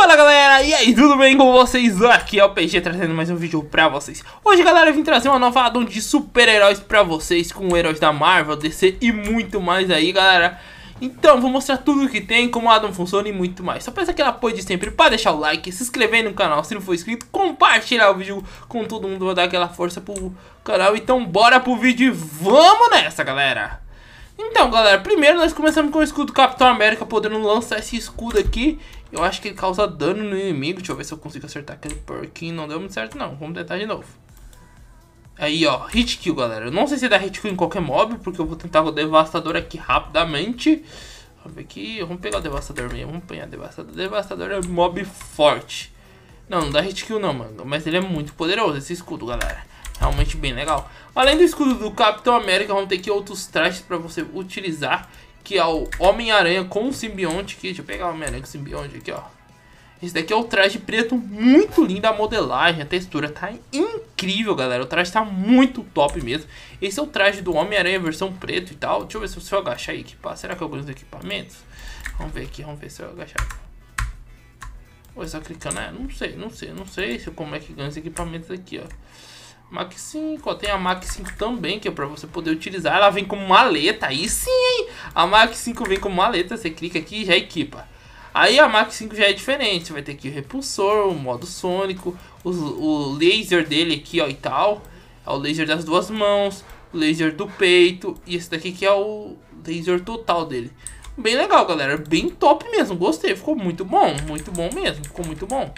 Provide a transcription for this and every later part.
Fala galera, e aí, tudo bem com vocês? Aqui é o PG trazendo mais um vídeo pra vocês. Hoje galera, eu vim trazer uma nova addon de super-heróis pra vocês Com heróis da Marvel, DC e muito mais aí galera. Então, vou mostrar tudo que tem, como a addon funciona e muito mais. Só peço aquele apoio de sempre pra deixar o like, se inscrever no canal se não for inscrito Compartilhar o vídeo com todo mundo, vou dar aquela força pro canal. Então bora pro vídeo e vamos nessa galera então, galera, primeiro nós começamos com o escudo do Capitão América, podendo lançar esse escudo aqui. Eu acho que ele causa dano no inimigo. Deixa eu ver se eu consigo acertar aquele porquinho. Não deu muito certo, não. Vamos tentar de novo. Aí, ó, hit kill, galera. Eu não sei se dá hit kill em qualquer mob, porque eu vou tentar o Devastador aqui rapidamente. Vamos ver aqui. Vamos pegar o Devastador mesmo. Vamos pegar o Devastador. Devastador é mob forte. Não, não dá hit kill não, mano. Mas ele é muito poderoso, esse escudo, galera. Realmente bem legal. Além do escudo do Capitão América, vamos ter aqui outros trajes para você utilizar. Que é o Homem-Aranha com o simbionte aqui. Deixa eu pegar o Homem-Aranha com o simbionte aqui, ó. Esse daqui é o traje preto muito lindo, a modelagem, a textura tá incrível, galera. O traje tá muito top mesmo. Esse é o traje do Homem-Aranha versão preto e tal. Deixa eu ver se eu agachar e equipar. Será que eu ganho os equipamentos? Vamos ver aqui, vamos ver se eu agachar. Ou é só clicando, é, não sei, não sei, não sei como é que ganha os equipamentos aqui, ó. Mac 5, ó, tem a Mac 5 também, que é pra você poder utilizar. Ela vem como maleta, aí sim, hein? A Mac 5 vem como maleta, você clica aqui e já equipa. Aí a Mac 5 já é diferente, vai ter aqui o repulsor, o modo sônico, o, o laser dele aqui, ó, e tal. É o laser das duas mãos, o laser do peito, e esse daqui que é o laser total dele. Bem legal, galera, bem top mesmo, gostei, ficou muito bom, muito bom mesmo, ficou muito bom.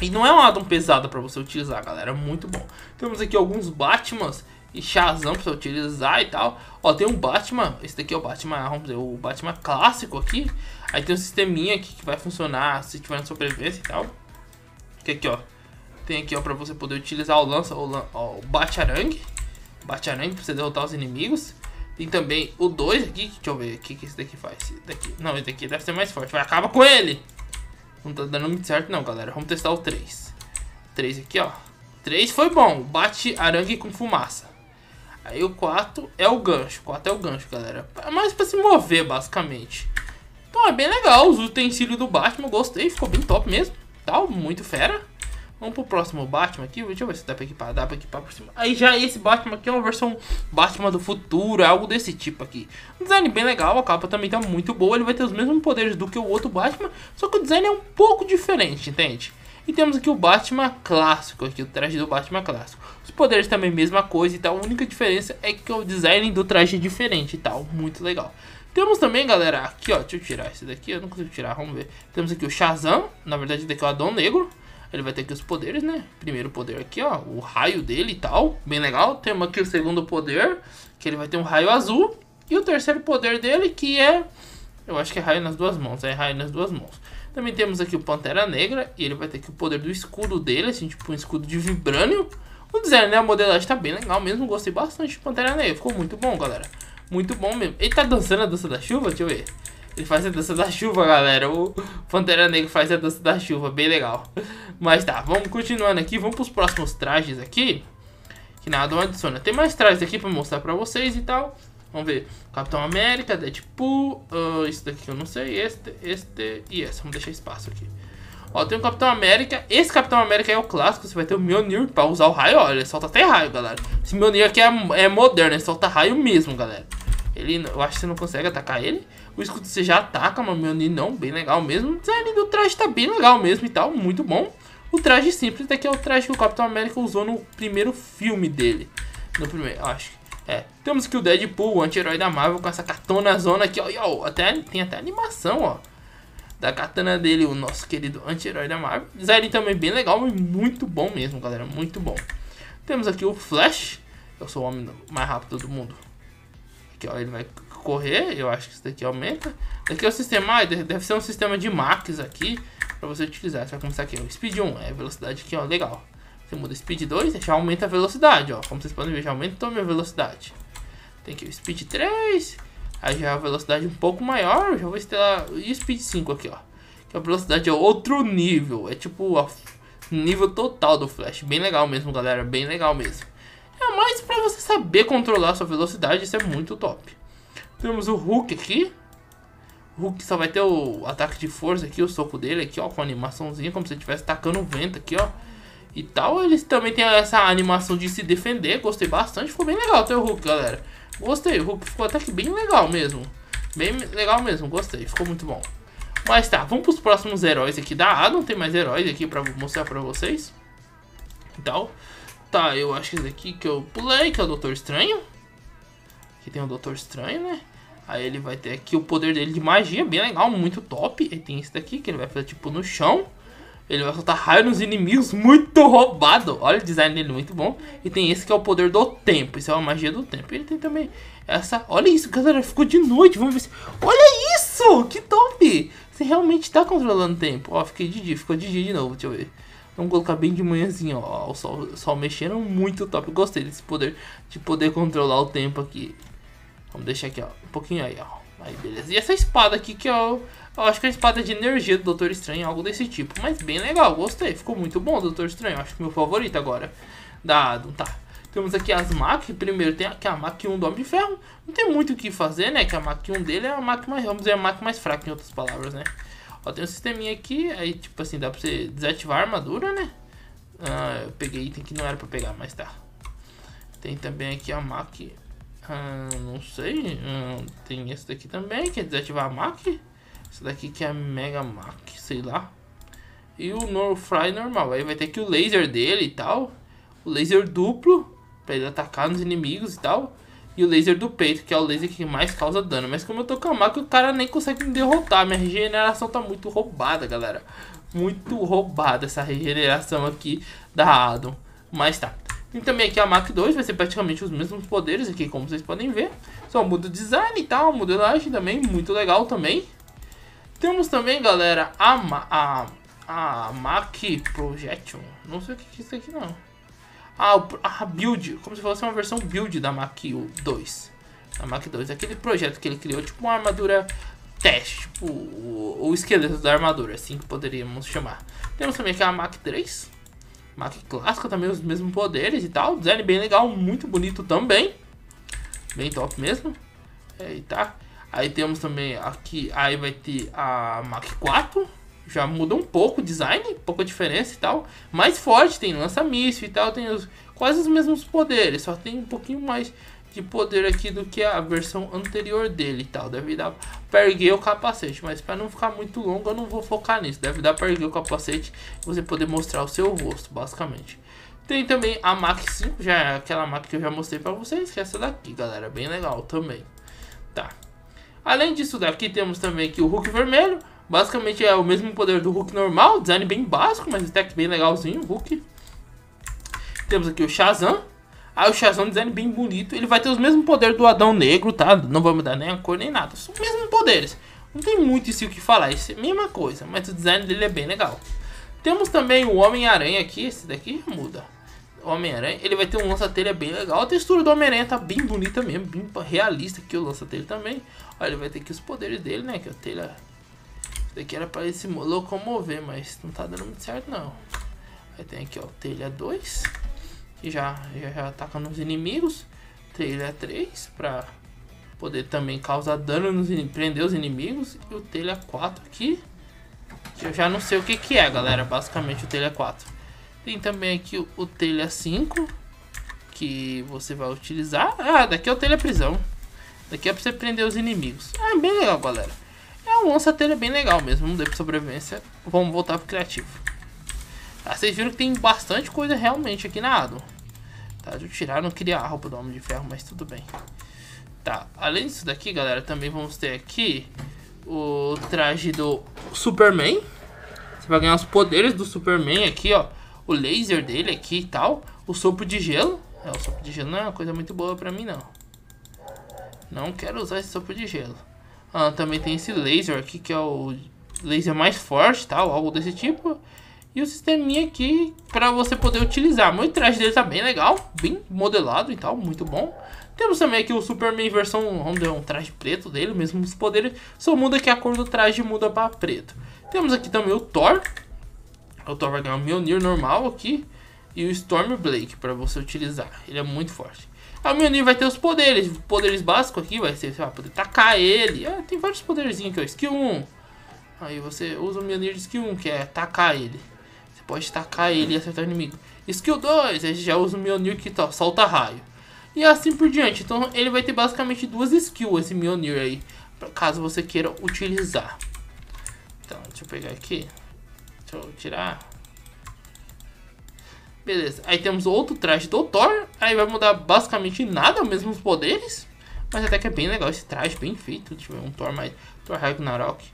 E não é um addon pesado para você utilizar, galera. Muito bom. Temos aqui alguns Batmans e Shazam para utilizar e tal. Ó, tem um Batman. Esse daqui é o Batman, vamos dizer, o Batman clássico aqui. Aí tem um sisteminha aqui que vai funcionar se tiver na sobrevivência e tal. Que aqui, ó. Tem aqui, ó, para você poder utilizar o lança, o, ó, o Batarangue. Batarangue para você derrotar os inimigos. Tem também o 2 aqui, deixa eu ver o que, que esse daqui faz. Esse daqui, não, esse daqui deve ser mais forte. Vai, acaba com ele! Não tá dando muito certo não, galera. Vamos testar o 3. 3 aqui, ó. 3 foi bom. Bate arangue com fumaça. Aí o 4 é o gancho. O 4 é o gancho, galera. É mais pra se mover, basicamente. Então é bem legal. Os utensílios do Batman, gostei. Ficou bem top mesmo. Tal, muito fera. Vamos pro próximo Batman aqui. Deixa eu ver se dá pra equipar. Dá pra equipar por cima. Aí já esse Batman aqui é uma versão Batman do futuro. Algo desse tipo aqui. Um design bem legal. A capa também tá muito boa. Ele vai ter os mesmos poderes do que o outro Batman. Só que o design é um pouco diferente, entende? E temos aqui o Batman clássico. Aqui o traje do Batman clássico. Os poderes também mesma coisa e tal. A única diferença é que o design do traje é diferente e tal. Muito legal. Temos também, galera, aqui ó, deixa eu tirar esse daqui, eu não consigo tirar, vamos ver. Temos aqui o Shazam, na verdade daqui é o Adão Negro. Ele vai ter aqui os poderes, né? Primeiro poder aqui, ó. O raio dele e tal. Bem legal. Temos aqui o segundo poder. Que ele vai ter um raio azul. E o terceiro poder dele, que é... Eu acho que é raio nas duas mãos. É raio nas duas mãos. Também temos aqui o Pantera Negra. E ele vai ter aqui o poder do escudo dele. Assim, tipo um escudo de vibrânio. O design, né? A modelagem tá bem legal mesmo. Gostei bastante de Pantera Negra. Ficou muito bom, galera. Muito bom mesmo. Ele tá dançando a dança da chuva? Deixa eu ver. Ele faz a dança da chuva, galera. O Pantera Negra faz a dança da chuva, bem legal. Mas tá, vamos continuando aqui. Vamos pros próximos trajes aqui. Que nada não adiciona. Tem mais trajes aqui pra mostrar pra vocês e tal. Vamos ver. Capitão América, Deadpool. Uh, esse daqui eu não sei. Este, este e esse. Vamos deixar espaço aqui. Ó, tem o Capitão América. Esse Capitão América é o clássico. Você vai ter o Mjolnir pra usar o raio. Olha, solta até raio, galera. Esse Mjolnir aqui é, é moderno. Ele solta raio mesmo, galera. Ele, eu acho que você não consegue atacar ele. O escudo você já ataca, mas Mjolnir não, bem legal mesmo. O design do traje tá bem legal mesmo e tal, muito bom. O traje simples daqui é o traje que o Capitão América usou no primeiro filme dele. No primeiro, acho. É. Temos aqui o Deadpool, o anti-herói da Marvel, com essa katana zona aqui, ó. Ó até, tem até animação, ó. Da katana dele, o nosso querido anti-herói da Marvel. Design também bem legal e muito bom mesmo, galera. Muito bom. Temos aqui o Flash. Eu sou o homem mais rápido do mundo. Aqui, ó, ele vai correr, eu acho que isso daqui aumenta. Daqui é o sistema, deve ser um sistema de Max aqui, pra você utilizar. Você vai começar aqui, ó, Speed 1, é velocidade aqui, ó, legal. Você muda Speed 2, já aumenta a velocidade, ó. Como vocês podem ver, já aumentou a minha velocidade. Tem aqui o Speed 3, aí já é a velocidade um pouco maior, já vou instalar... E Speed 5 aqui, ó. Que a velocidade é outro nível, é tipo o nível total do Flash. Bem legal mesmo, galera, bem legal mesmo. É mais pra você saber controlar sua velocidade, isso é muito top. Temos o Hulk aqui. O Hulk só vai ter o ataque de força aqui, o soco dele aqui, ó, com a animaçãozinha, como se ele estivesse tacando vento aqui, ó. E tal, eles também tem essa animação de se defender, gostei bastante, ficou bem legal até o Hulk, galera. Gostei, o Hulk ficou até que bem legal mesmo. Bem legal mesmo, gostei, ficou muito bom. Mas tá, vamos pros próximos heróis aqui da Adam, tem mais heróis aqui pra mostrar pra vocês. Então, tá, eu acho que esse aqui que eu pulei, que é o Doutor Estranho. Aqui tem o Doutor Estranho, né? Aí ele vai ter aqui o poder dele de magia, bem legal, muito top. E tem esse daqui que ele vai fazer tipo no chão. Ele vai soltar raio nos inimigos, muito roubado. Olha o design dele, muito bom. E tem esse que é o poder do tempo. Isso é uma magia do tempo. Ele tem também essa... Olha isso, galera. Ficou de noite. Vamos ver se... Olha isso! Que top! Você realmente está controlando o tempo. Ó, fiquei de dia. Ficou de dia de novo. Deixa eu ver. Vamos colocar bem de manhãzinho, ó. O sol, sol mexendo muito top. Gostei desse poder de poder controlar o tempo aqui. Vamos deixar aqui, ó. Um pouquinho aí, ó. Aí, beleza. E essa espada aqui que é o eu acho que é a espada de energia do Doutor Estranho, algo desse tipo. Mas bem legal, gostei. Ficou muito bom Doutor Estranho. Acho que meu favorito agora. Da Adam, tá. Temos aqui as Mac. Primeiro tem aqui a Mac 1 do Homem de Ferro. Não tem muito o que fazer, né? Que a Mac 1 dele é a Mac mais, vamos dizer, a Mac mais fraca, em outras palavras, né? Ó, tem um sisteminha aqui. Aí, tipo assim, dá pra você desativar a armadura, né? Ah, eu peguei item que não era pra pegar, mas tá. Tem também aqui a Mac... Ah, não sei. Ah, tem esse daqui também, que é desativar a Mac. Esse daqui que é a Mega Mac, sei lá. E o no Fry normal. Aí vai ter aqui o laser dele e tal. O laser duplo, pra ele atacar nos inimigos e tal. E o laser do peito, que é o laser que mais causa dano. Mas como eu tô com a Mac, o cara nem consegue me derrotar. Minha regeneração tá muito roubada, galera. Muito roubada essa regeneração aqui da Adam. Mas tá. E também aqui a Mac 2 vai ser praticamente os mesmos poderes aqui, como vocês podem ver. Só muda o design e tal, modelagem também, muito legal também. Temos também, galera, a, a, a Mac Projection. Não sei o que é isso aqui, não. A, a Build, como se fosse uma versão Build da Mac 2. Da Mac 2. Aquele projeto que ele criou, tipo uma armadura teste, tipo o, o esqueleto da armadura, assim que poderíamos chamar. Temos também aqui a Mac 3. Mac clássica, também os mesmos poderes e tal. Design bem legal, muito bonito também. Bem top mesmo. É, e tá. Aí temos também aqui, aí vai ter a Mac 4, já muda um pouco o design, pouca diferença e tal. Mais forte, tem lança-míssil e tal, tem os, quase os mesmos poderes, só tem um pouquinho mais de poder aqui do que a versão anterior dele e tal. Deve dar para erguer o capacete, mas para não ficar muito longo eu não vou focar nisso. Deve dar para erguer o capacete e você poder mostrar o seu rosto, basicamente. Tem também a Mac 5, já é aquela Mac que eu já mostrei para vocês, que é essa daqui, galera, bem legal também. Tá. Além disso daqui temos também aqui o Hulk vermelho. Basicamente é o mesmo poder do Hulk normal, design bem básico, mas até que bem legalzinho, Hulk. Temos aqui o Shazam. Ah, o Shazam design bem bonito. Ele vai ter os mesmos poderes do Adão Negro, tá? Não vai mudar nem a cor nem nada. São os mesmos poderes. Não tem muito isso o que falar, isso é a mesma coisa, mas o design dele é bem legal. Temos também o Homem-Aranha aqui, esse daqui muda. Homem-Aranha, ele vai ter um lança-telha bem legal. A textura do Homem-Aranha tá bem bonita mesmo, bem realista aqui o lança-telha também. Olha, ele vai ter aqui os poderes dele, né? Que a telha... Daqui era pra ele se locomover, mas não tá dando muito certo não. Aí tem aqui, ó, telha 2. Que já, já, já ataca nos inimigos. Telha 3 pra poder também causar dano nos prender os inimigos. E o telha 4 aqui. Eu já não sei o que que é, galera. Basicamente o telha 4. Tem também aqui o, o telha 5, que você vai utilizar. Ah, daqui é o telha prisão. Daqui é pra você prender os inimigos. Ah, bem legal, galera. É um lança-telha bem legal mesmo. Deu pra sobrevivência. Vamos voltar pro criativo. Ah, vocês viram que tem bastante coisa realmente aqui na Ado. Tá, de eu tirar, não queria a roupa do Homem de Ferro, mas tudo bem. Tá, além disso daqui, galera, também vamos ter aqui o traje do Superman. Você vai ganhar os poderes do Superman aqui, ó o laser dele aqui e tal. O sopro de gelo. É, o sopro de gelo não é uma coisa muito boa pra mim, não. Não quero usar esse sopro de gelo. Ah, também tem esse laser aqui, que é o laser mais forte, tal, algo desse tipo. E o sisteminha aqui para você poder utilizar. O traje dele tá bem legal, bem modelado e tal, muito bom. Temos também aqui o Superman versão, vamos dizer, um traje preto dele, mesmo os poderes. Só muda que a cor do traje muda para preto. Temos aqui também o Thor, o Thor vai ganhar o Mjolnir normal aqui e o Storm Blake para você utilizar. Ele é muito forte. Aí o Mjolnir vai ter os poderes. Poderes básicos aqui vai ser, você vai poder tacar ele. Ah, tem vários poderzinhos aqui, ó. Skill 1. Aí você usa o Mjolnir de skill 1, que é tacar ele. Você pode tacar ele e acertar o inimigo. Skill 2, aí já usa o Mjolnir que tá, solta raio. E assim por diante. Então ele vai ter basicamente duas skills, esse Mjolnir aí. Caso você queira utilizar. Então, deixa eu pegar aqui. Deixa eu tirar. Beleza, aí temos outro traje do Thor. Aí vai mudar basicamente nada, mesmos poderes. Mas até que é bem legal esse traje, bem feito. Ver, um Thor mais... Thor Ragnarok.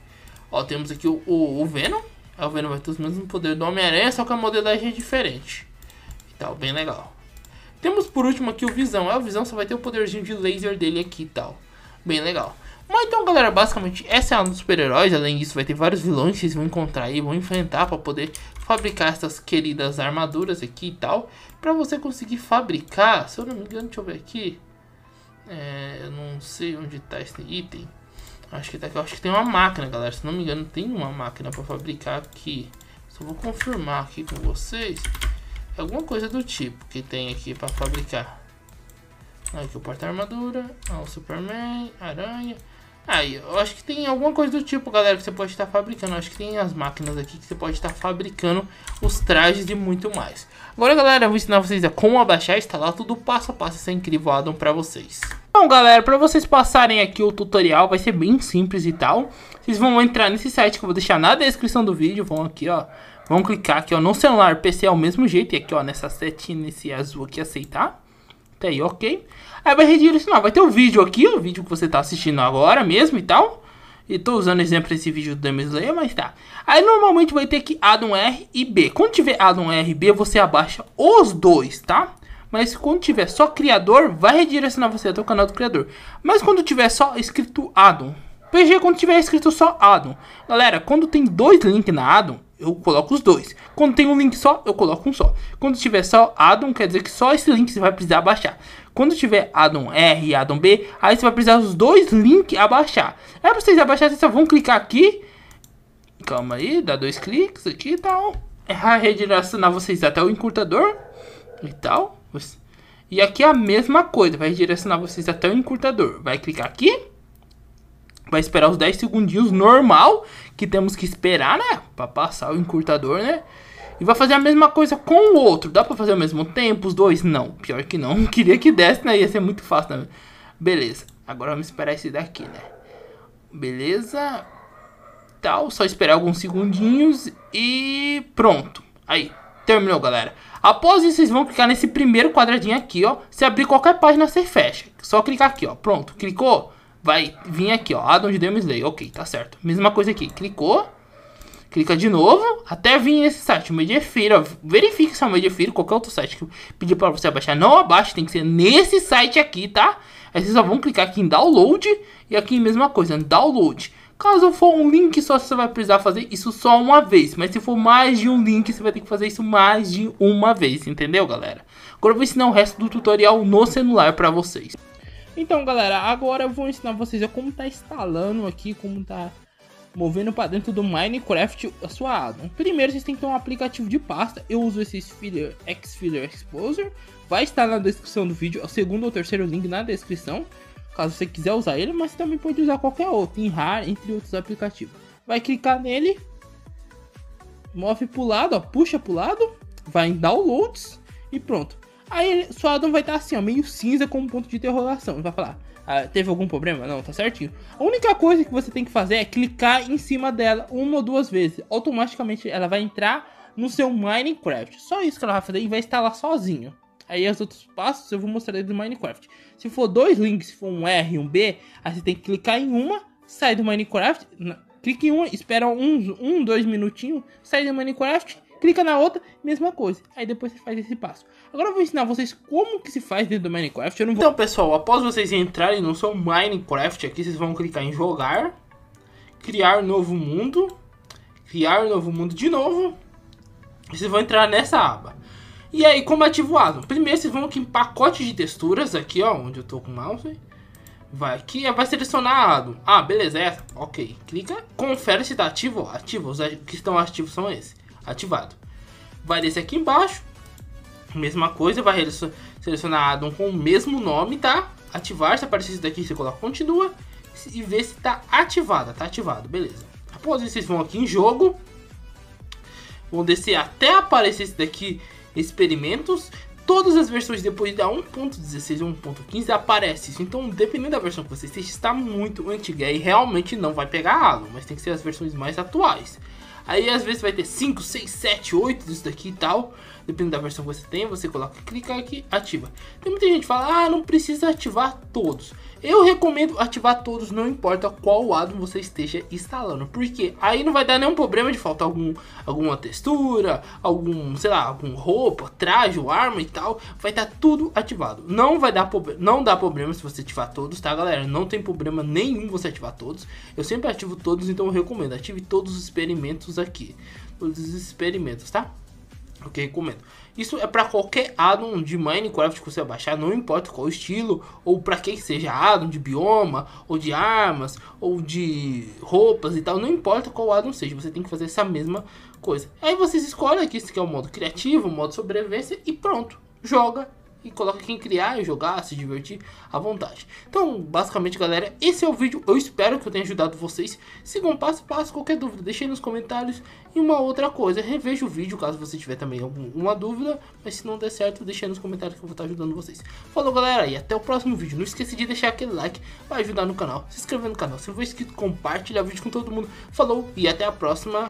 Ó, temos aqui o, o, o Venom. Aí o Venom vai ter os mesmos poderes do Homem-Aranha, só que a modelagem é diferente. E tal, bem legal. Temos por último aqui o Visão. É, o Visão só vai ter o poderzinho de laser dele aqui e tal. Bem legal. Mas então, galera, basicamente essa é a dos super-heróis. Além disso, vai ter vários vilões que vocês vão encontrar aí, vão enfrentar para poder fabricar essas queridas armaduras aqui e tal. Para você conseguir fabricar, se eu não me engano, deixa eu ver aqui. É, eu não sei onde está esse item. Acho que tá aqui, acho que tem uma máquina, galera. Se não me engano, tem uma máquina para fabricar aqui. Só vou confirmar aqui com vocês. Alguma coisa do tipo que tem aqui para fabricar. Aqui o porta-armadura, o Superman, aranha. Aí, eu acho que tem alguma coisa do tipo, galera, que você pode estar fabricando. Eu acho que tem as máquinas aqui que você pode estar fabricando os trajes e muito mais. Agora, galera, eu vou ensinar vocês a como abaixar e instalar tudo passo a passo. Isso é incrível, Adam, pra vocês. Então, galera, para vocês passarem aqui o tutorial, vai ser bem simples e tal. Vocês vão entrar nesse site que eu vou deixar na descrição do vídeo. Vão aqui, ó. Vão clicar aqui, ó, no celular, PC é o mesmo jeito. E aqui, ó, nessa setinha, nesse azul aqui, aceitar. Tá aí, ok. Aí vai redirecionar. Vai ter o vídeo aqui, o vídeo que você tá assistindo agora mesmo e tal. E tô usando exemplo esse vídeo do Slayer, mas tá. Aí normalmente vai ter aqui Addon R e B. Quando tiver Addon R e B, você abaixa os dois, tá? Mas quando tiver só criador, vai redirecionar você até o canal do criador. Mas quando tiver só escrito Addon, PG quando tiver escrito só Addon. Galera, quando tem dois links na Addon, eu coloco os dois. Quando tem um link só, eu coloco um só. Quando tiver só addon, quer dizer que só esse link você vai precisar baixar. Quando tiver addon R e addon B, aí você vai precisar dos dois links abaixar. É pra vocês abaixar, vocês só vão clicar aqui. Calma aí, dá dois cliques aqui e tal. É redirecionar vocês até o encurtador e tal. E aqui é a mesma coisa, vai redirecionar vocês até o encurtador. Vai clicar aqui vai esperar os 10 segundinhos normal que temos que esperar, né? Pra passar o encurtador, né? E vai fazer a mesma coisa com o outro. Dá pra fazer ao mesmo tempo os dois? Não, pior que não. Queria que desse, né? Ia ser muito fácil, né? Beleza. Agora vamos esperar esse daqui, né? Beleza. Tal, só esperar alguns segundinhos e pronto. Aí, terminou, galera. Após isso, vocês vão clicar nesse primeiro quadradinho aqui, ó. Se abrir qualquer página, você fecha. Só clicar aqui, ó. Pronto, clicou vai vir aqui, ó, addon de Demon Slayer. Ok, tá certo. Mesma coisa aqui. Clicou. Clica de novo, até vir esse site, o Mediafire, verifique se é o Mediafire, qualquer outro site que eu pedi para você abaixar, não abaixe, tem que ser nesse site aqui, tá? Aí vocês só vão clicar aqui em download e aqui mesma coisa, download. Caso for um link só, você vai precisar fazer isso só uma vez. Mas se for mais de um link, você vai ter que fazer isso mais de uma vez, entendeu, galera? Agora eu vou ensinar o resto do tutorial no celular para vocês. Então, galera, agora eu vou ensinar vocês a como tá instalando aqui, como tá movendo para dentro do Minecraft a sua addon. Primeiro, vocês têm que ter um aplicativo de pasta. Eu uso esse Filler, Exposure. Vai estar na descrição do vídeo, o segundo ou terceiro link na descrição, caso você quiser usar ele, mas também pode usar qualquer outro, RAR, entre outros aplicativos. Vai clicar nele, move pro lado, ó, puxa pro lado, vai em Downloads e pronto. Aí sua Adam vai estar assim, ó, meio cinza com um ponto de interrogação. Vai falar, ah, teve algum problema? Não, tá certinho. A única coisa que você tem que fazer é clicar em cima dela uma ou duas vezes. Automaticamente ela vai entrar no seu Minecraft. Só isso que ela vai fazer e vai instalar sozinho. Aí os outros passos eu vou mostrar do Minecraft. Se for dois links, se for um R e um B, aí você tem que clicar em uma, sai do Minecraft, clica em uma, espera um, um dois minutinhos, sai do Minecraft clica na outra, mesma coisa. Aí depois você faz esse passo. Agora eu vou ensinar vocês como que se faz dentro do Minecraft. Vou... Então, pessoal, após vocês entrarem no seu Minecraft aqui, vocês vão clicar em jogar, criar novo mundo, criar novo mundo de novo. Vocês vão entrar nessa aba. E aí, como ativo o Atom? Primeiro, vocês vão aqui em pacote de texturas, aqui ó, onde eu tô com o mouse. Vai aqui, vai selecionar Atom. Ah, beleza, é essa. Ok, clica, confere se tá ativo, ativo. Os que estão ativos são esses ativado. Vai descer aqui embaixo, mesma coisa, vai selecionar addon com o mesmo nome, tá? Ativar, se aparecer isso daqui, você coloca continua e vê se tá ativada, tá ativado, beleza. Após isso, vocês vão aqui em jogo, vão descer até aparecer esse daqui, experimentos, todas as versões depois da 1.16 ou 1.15 aparece isso. Então, dependendo da versão que você esteja, está muito antiga e realmente não vai pegar água, mas tem que ser as versões mais atuais. Aí às vezes vai ter 5, 6, 7, 8 disso daqui e tal. Dependendo da versão que você tem, você coloca, clica aqui, ativa. Tem muita gente que fala, ah, não precisa ativar todos. Eu recomendo ativar todos, não importa qual addon você esteja instalando. Porque aí não vai dar nenhum problema de faltar algum, alguma textura, algum, sei lá, algum roupa, traje, arma e tal. Vai estar tudo ativado. Não vai dar não dá problema se você ativar todos, tá galera? Não tem problema nenhum você ativar todos. Eu sempre ativo todos, então eu recomendo. Ative todos os experimentos aqui. Todos os experimentos, tá? o que recomendo. Isso é para qualquer addon de Minecraft que você baixar, não importa qual estilo, ou para quem seja addon de bioma, ou de armas, ou de roupas e tal, não importa qual addon seja, você tem que fazer essa mesma coisa. Aí vocês escolhem aqui se quer o modo criativo, o modo sobrevivência e pronto, joga e coloca quem criar e jogar, se divertir à vontade. Então, basicamente, galera, esse é o vídeo. Eu espero que eu tenha ajudado vocês. Sigam passo a passo, qualquer dúvida, deixem nos comentários. E uma outra coisa, reveja o vídeo caso você tiver também alguma dúvida. Mas se não der certo, deixem nos comentários que eu vou estar ajudando vocês. Falou, galera, e até o próximo vídeo. Não esqueça de deixar aquele like, vai ajudar no canal. Se inscrever no canal, se não for inscrito, compartilhar o vídeo com todo mundo. Falou, e até a próxima.